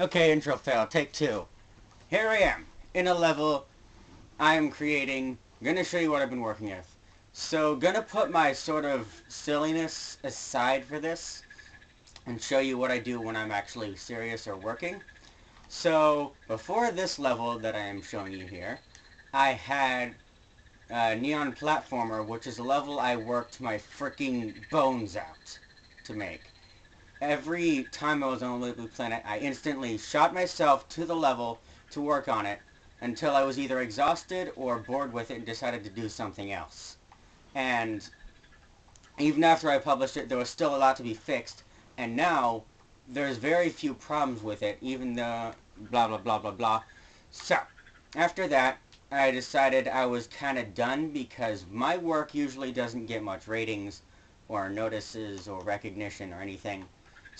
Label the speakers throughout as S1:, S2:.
S1: Okay, intro fail. Take two. Here I am, in a level I am creating. I'm gonna show you what I've been working with. So, gonna put my sort of silliness aside for this and show you what I do when I'm actually serious or working. So, before this level that I am showing you here, I had uh, Neon Platformer, which is a level I worked my freaking bones out to make every time I was on a Little Planet, I instantly shot myself to the level to work on it until I was either exhausted or bored with it and decided to do something else. And even after I published it, there was still a lot to be fixed, and now there's very few problems with it, even the blah blah blah blah blah. So, after that, I decided I was kind of done because my work usually doesn't get much ratings or notices or recognition or anything.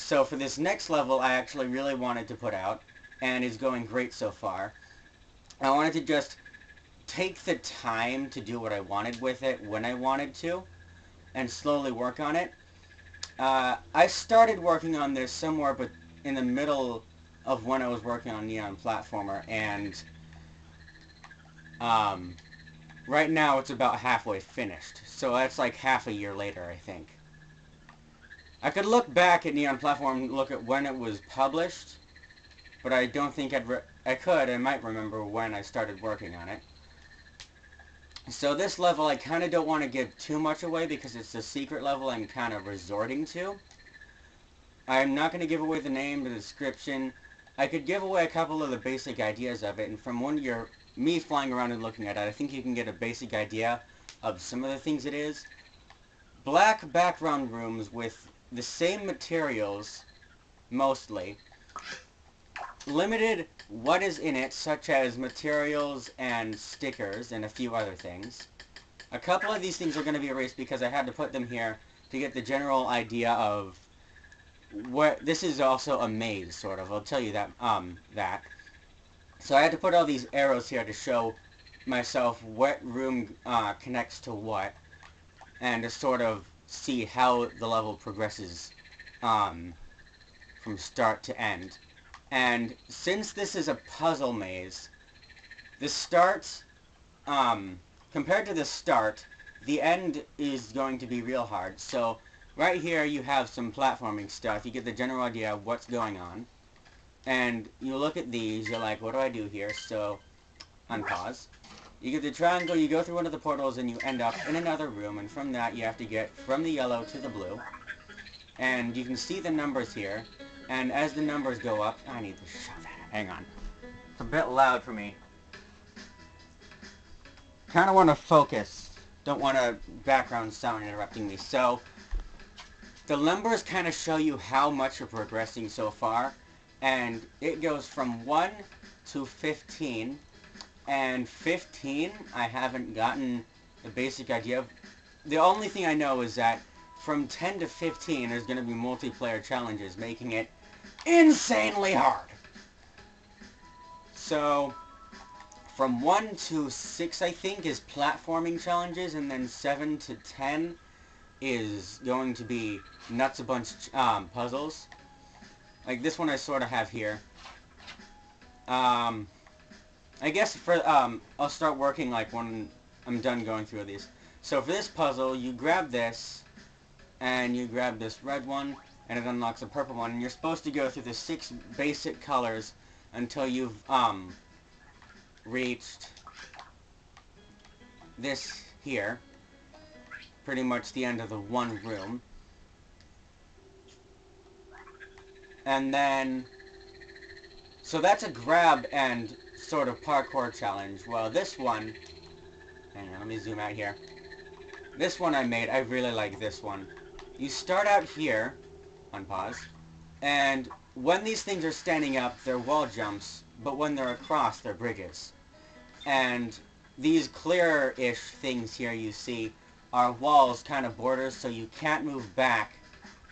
S1: So for this next level, I actually really wanted to put out, and is going great so far. I wanted to just take the time to do what I wanted with it when I wanted to, and slowly work on it. Uh, I started working on this somewhere but in the middle of when I was working on Neon Platformer, and um, right now it's about halfway finished. So that's like half a year later, I think. I could look back at Neon Platform and look at when it was published, but I don't think I'd I could. I might remember when I started working on it. So this level I kind of don't want to give too much away because it's a secret level I'm kind of resorting to. I'm not going to give away the name, the description. I could give away a couple of the basic ideas of it, and from one year, me flying around and looking at it, I think you can get a basic idea of some of the things it is. Black background rooms with the same materials, mostly. Limited what is in it, such as materials and stickers and a few other things. A couple of these things are going to be erased because I had to put them here to get the general idea of where this is also a maze, sort of. I'll tell you that. Um, that. So I had to put all these arrows here to show myself what room uh, connects to what, and to sort of see how the level progresses um, from start to end. And since this is a puzzle maze, the start, um, compared to the start, the end is going to be real hard. So right here you have some platforming stuff. You get the general idea of what's going on. And you look at these, you're like, what do I do here? So, unpause. You get the triangle, you go through one of the portals, and you end up in another room, and from that you have to get from the yellow to the blue. And you can see the numbers here, and as the numbers go up, I need to shut that up. Hang on. It's a bit loud for me. Kind of want to focus. Don't want a background sound interrupting me. So, the numbers kind of show you how much you're progressing so far, and it goes from 1 to 15, and 15 I haven't gotten the basic idea of. The only thing I know is that from 10 to 15 there's going to be multiplayer challenges, making it insanely hard. So, from 1 to 6 I think is platforming challenges, and then 7 to 10 is going to be nuts a bunch um, puzzles. Like this one I sort of have here. Um, I guess for, um, I'll start working like when I'm done going through these. So for this puzzle, you grab this, and you grab this red one, and it unlocks a purple one, and you're supposed to go through the six basic colors until you've, um, reached this here. Pretty much the end of the one room. And then, so that's a grab and sort of parkour challenge. Well, this one, on, let me zoom out here. This one I made, I really like this one. You start out here, on pause, and when these things are standing up, they're wall jumps, but when they're across, they're bridges. And these clear-ish things here you see are walls, kind of borders, so you can't move back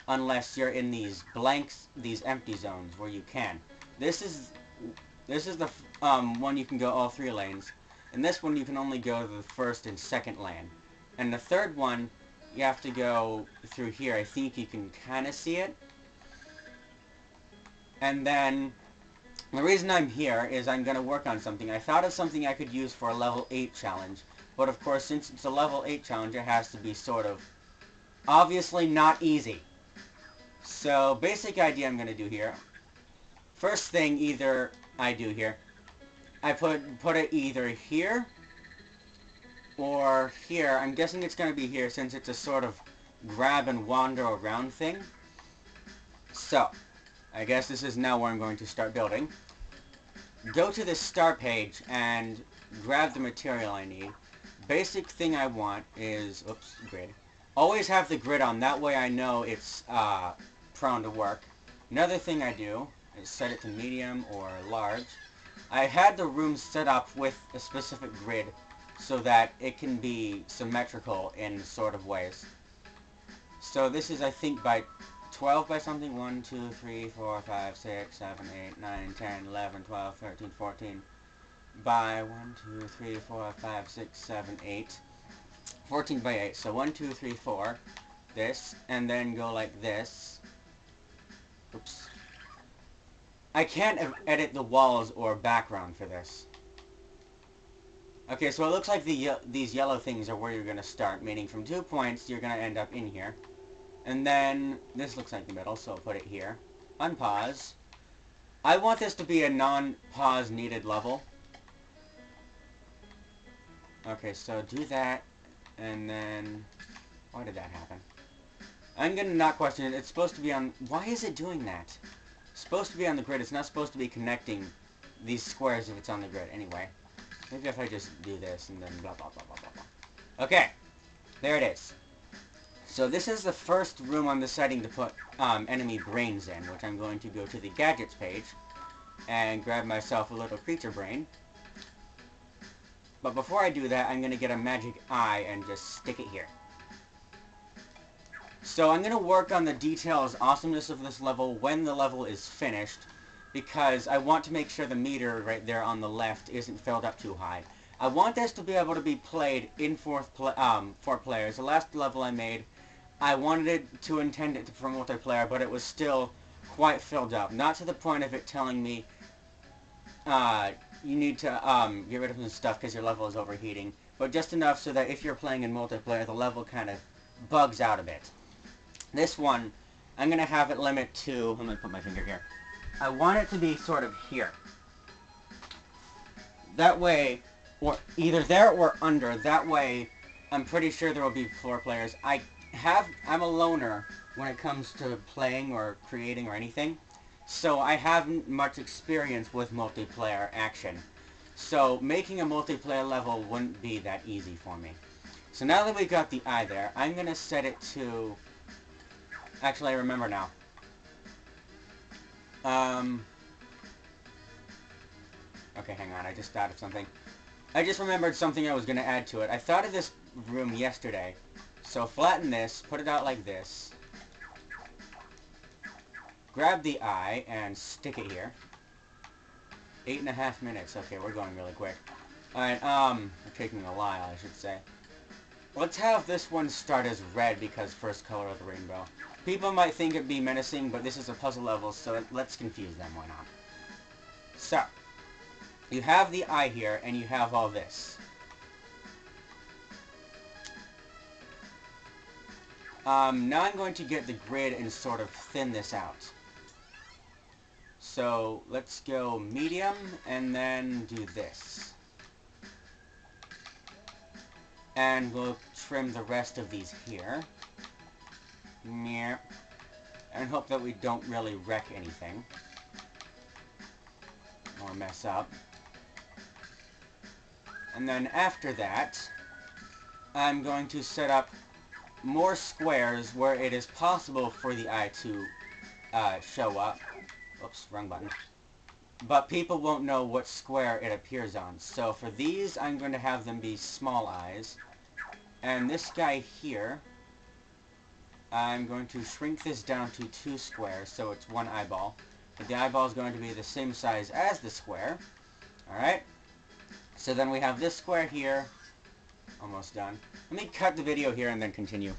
S1: unless you're in these blanks, these empty zones where you can. This is this is the um, one you can go all three lanes. And this one you can only go the first and second lane. And the third one, you have to go through here. I think you can kind of see it. And then The reason I'm here is I'm going to work on something. I thought of something I could use for a level 8 challenge. But of course, since it's a level 8 challenge, it has to be sort of obviously not easy. So, basic idea I'm going to do here. First thing either I do here, I put put it either here or here. I'm guessing it's going to be here since it's a sort of grab and wander around thing. So, I guess this is now where I'm going to start building. Go to the star page and grab the material I need. Basic thing I want is, oops, grid. Always have the grid on, that way I know it's uh, prone to work. Another thing I do is set it to medium or large. I had the room set up with a specific grid so that it can be symmetrical in sort of ways. So this is, I think, by 12 by something. 1, 2, 3, 4, 5, 6, 7, 8, 9, 10, 11, 12, 13, 14. By 1, 2, 3, 4, 5, 6, 7, 8. 14 by 8. So 1, 2, 3, 4. This. And then go like this. Oops. I can't edit the walls or background for this. Okay, so it looks like the these yellow things are where you're going to start, meaning from two points you're going to end up in here. And then this looks like the middle, so I'll put it here. Unpause. I want this to be a non-pause needed level. Okay, so do that, and then... Why did that happen? I'm gonna not question it. It's supposed to be on... Why is it doing that? Supposed to be on the grid. It's not supposed to be connecting these squares if it's on the grid. Anyway. Maybe if I just do this and then blah, blah, blah, blah, blah, blah. Okay. There it is. So this is the first room on the setting to put um, enemy brains in, which I'm going to go to the gadgets page and grab myself a little creature brain. But before I do that, I'm going to get a magic eye and just stick it here. So I'm going to work on the details, awesomeness of this level when the level is finished, because I want to make sure the meter right there on the left isn't filled up too high. I want this to be able to be played in fourth pl um, four players. The last level I made, I wanted it to intend it for multiplayer, but it was still quite filled up. Not to the point of it telling me, uh, you need to um, get rid of some stuff because your level is overheating, but just enough so that if you're playing in multiplayer, the level kind of bugs out a bit. This one, I'm going to have it limit to, going to put my finger here, I want it to be sort of here. That way, or either there or under, that way I'm pretty sure there will be floor players. I have, I'm a loner when it comes to playing or creating or anything. So I haven't much experience with multiplayer action. So making a multiplayer level wouldn't be that easy for me. So now that we've got the eye there, I'm going to set it to... Actually, I remember now. Um... Okay, hang on, I just thought of something. I just remembered something I was going to add to it. I thought of this room yesterday. So flatten this, put it out like this grab the eye and stick it here. Eight and a half minutes. Okay, we're going really quick. Alright, um, taking a while, I should say. Let's have this one start as red because first color of the rainbow. People might think it'd be menacing, but this is a puzzle level, so let's confuse them, why not? So, you have the eye here, and you have all this. Um, now I'm going to get the grid and sort of thin this out. So let's go medium and then do this. And we'll trim the rest of these here. Yeah. And hope that we don't really wreck anything. Or mess up. And then after that, I'm going to set up more squares where it is possible for the eye to uh, show up. Oops, wrong button. But people won't know what square it appears on. So for these, I'm going to have them be small eyes. And this guy here, I'm going to shrink this down to two squares, so it's one eyeball. But the eyeball is going to be the same size as the square. Alright? So then we have this square here. Almost done. Let me cut the video here and then continue.